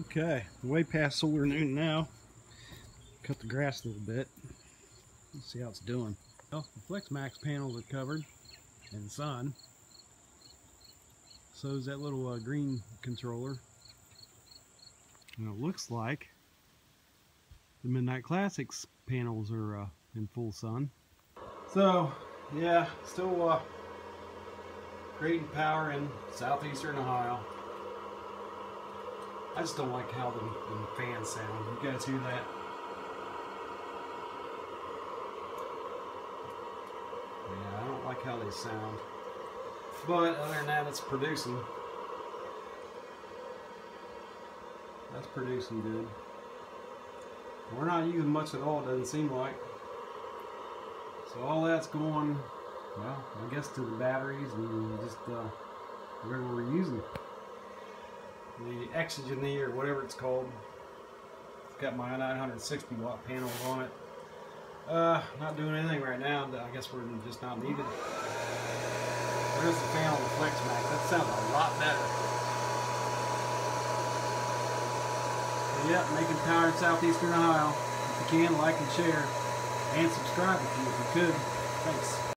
Okay, way past solar noon now. Cut the grass a little bit. Let's see how it's doing. Well, the Flex Max panels are covered in sun. So is that little uh, green controller. And it looks like the Midnite Classics panels are uh, in full sun. So, yeah, still uh, creating power in southeastern Ohio. I just don't like how the, the fans sound. You guys hear that? Yeah, I don't like how they sound. But other than that, it's producing. That's producing good. We're not using much at all, it doesn't seem like. So all that's going, well, I guess to the batteries and just uh, whatever we're using the Exogeny or whatever it's called. It's got my 960 watt panels on it. Uh, not doing anything right now. I guess we're just not needed. There's the fan on the Flex Max. That sounds a lot better. Yep, making power in southeastern Ohio. If you can, like and share. And subscribe if you, if you could. Thanks.